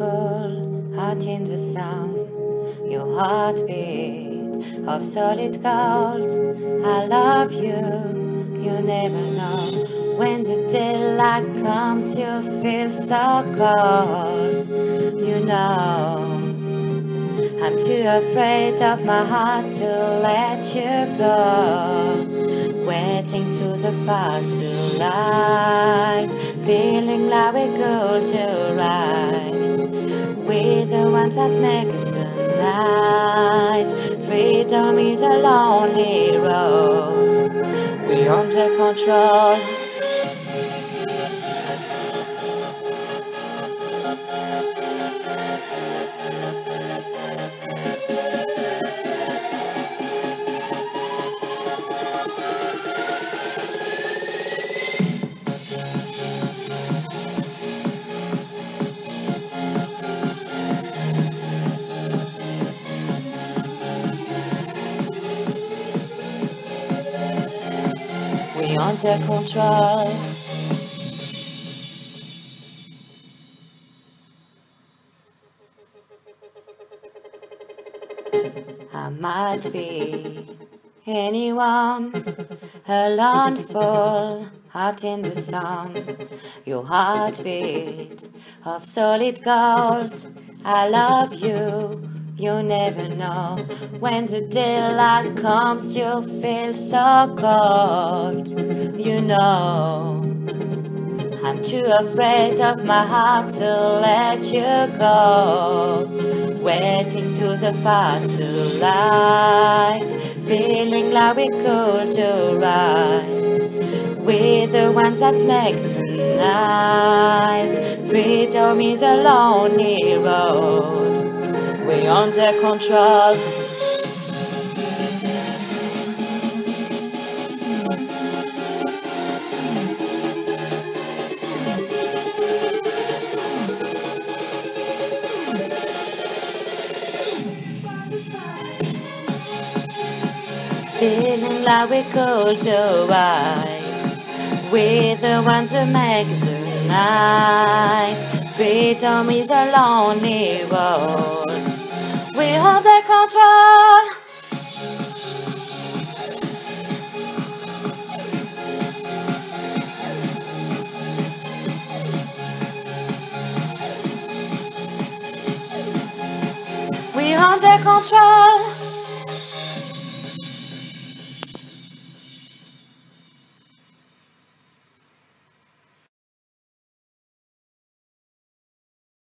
full, heart in the sound, your heartbeat of solid gold. I love you, you never know. When the daylight comes, you feel so cold, you know. I'm too afraid of my heart to let you go. Waiting to the far to light, feeling like we go to ride. We're the ones that make us tonight. Freedom is a lonely road. We're under control. Under control. I might be anyone, alone full, heart in the sun, your heartbeat of solid gold. I love you, you never know. When the daylight comes, you feel so cold, you know. I'm too afraid of my heart to let you go. Waiting to the far to light, feeling like we could do right. We're the ones that make tonight. Freedom is a lonely road. We're under control. Feeling like we could do right. We're the ones who make tonight. Freedom is a lonely road. We hold the control. We under control.